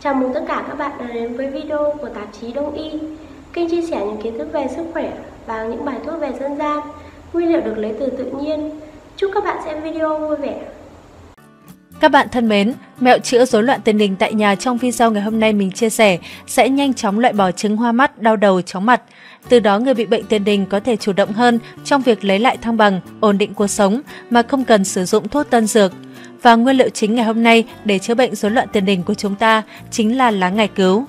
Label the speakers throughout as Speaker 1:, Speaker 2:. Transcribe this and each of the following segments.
Speaker 1: Chào mừng tất cả các bạn đã đến với video của tạp chí Đông Y Kênh chia sẻ những kiến thức về sức khỏe và những bài thuốc về dân gian Nguyên liệu được lấy từ tự nhiên Chúc các bạn xem video vui vẻ
Speaker 2: các bạn thân mến, mẹo chữa rối loạn tiền đình tại nhà trong video ngày hôm nay mình chia sẻ sẽ nhanh chóng loại bỏ chứng hoa mắt, đau đầu, chóng mặt. Từ đó người bị bệnh tiền đình có thể chủ động hơn trong việc lấy lại thăng bằng, ổn định cuộc sống mà không cần sử dụng thuốc tân dược. Và nguyên liệu chính ngày hôm nay để chữa bệnh rối loạn tiền đình của chúng ta chính là lá ngải cứu.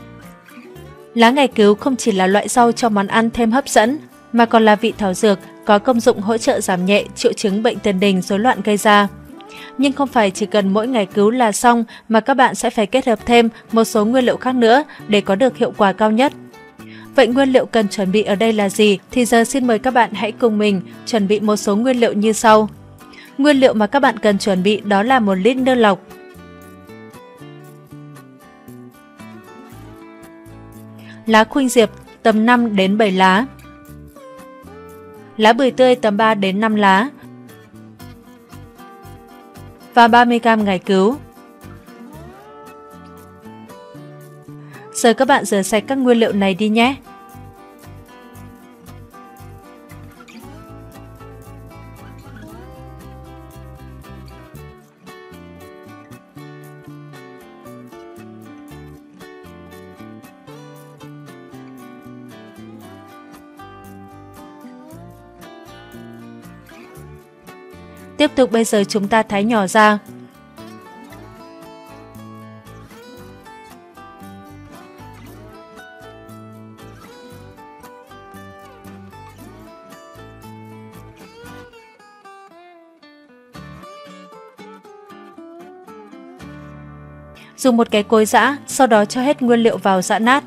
Speaker 2: Lá ngải cứu không chỉ là loại rau cho món ăn thêm hấp dẫn, mà còn là vị thảo dược có công dụng hỗ trợ giảm nhẹ triệu chứng bệnh tiền đình rối loạn gây ra. Nhưng không phải chỉ cần mỗi ngày cứu là xong mà các bạn sẽ phải kết hợp thêm một số nguyên liệu khác nữa để có được hiệu quả cao nhất. Vậy nguyên liệu cần chuẩn bị ở đây là gì? Thì giờ xin mời các bạn hãy cùng mình chuẩn bị một số nguyên liệu như sau. Nguyên liệu mà các bạn cần chuẩn bị đó là 1 lít nước lọc, lá khuynh diệp tầm 5 đến 7 lá, lá bưởi tươi tầm 3 đến 5 lá và 30g ngải cứu. Giờ các bạn rửa sạch các nguyên liệu này đi nhé. Tiếp tục bây giờ chúng ta thái nhỏ ra. Dùng một cái cối giã, sau đó cho hết nguyên liệu vào giã nát.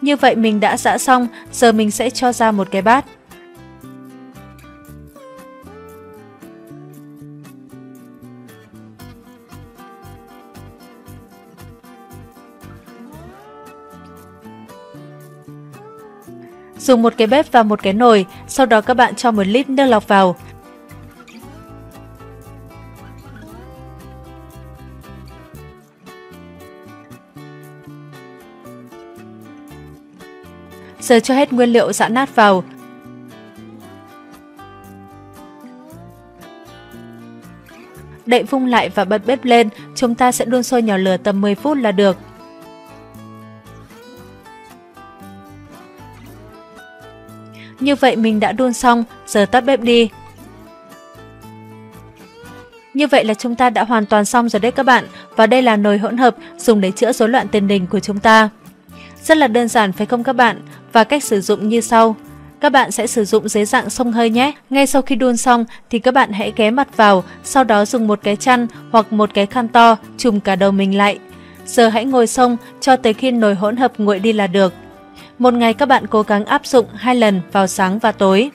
Speaker 2: Như vậy mình đã giã xong, giờ mình sẽ cho ra một cái bát. Dùng một cái bếp và một cái nồi, sau đó các bạn cho một lít nước lọc vào. Giờ cho hết nguyên liệu giã nát vào. Đậy vung lại và bật bếp lên, chúng ta sẽ đun sôi nhỏ lửa tầm 10 phút là được. Như vậy mình đã đun xong, giờ tắt bếp đi. Như vậy là chúng ta đã hoàn toàn xong rồi đấy các bạn, và đây là nồi hỗn hợp dùng để chữa rối loạn tiền đình của chúng ta. Rất là đơn giản phải không các bạn? Và cách sử dụng như sau. Các bạn sẽ sử dụng dưới dạng sông hơi nhé. Ngay sau khi đun xong thì các bạn hãy ghé mặt vào, sau đó dùng một cái chăn hoặc một cái khăn to chùm cả đầu mình lại. Giờ hãy ngồi sông cho tới khi nồi hỗn hợp nguội đi là được. Một ngày các bạn cố gắng áp dụng hai lần vào sáng và tối.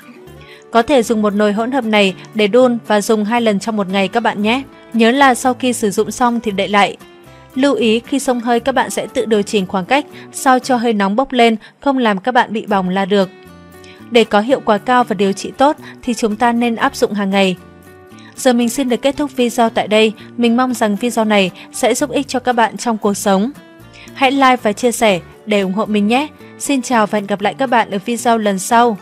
Speaker 2: Có thể dùng một nồi hỗn hợp này để đun và dùng hai lần trong một ngày các bạn nhé. Nhớ là sau khi sử dụng xong thì đậy lại. Lưu ý khi xông hơi các bạn sẽ tự điều chỉnh khoảng cách sao cho hơi nóng bốc lên, không làm các bạn bị bỏng là được. Để có hiệu quả cao và điều trị tốt thì chúng ta nên áp dụng hàng ngày. Giờ mình xin được kết thúc video tại đây. Mình mong rằng video này sẽ giúp ích cho các bạn trong cuộc sống. Hãy like và chia sẻ để ủng hộ mình nhé. Xin chào và hẹn gặp lại các bạn ở video lần sau.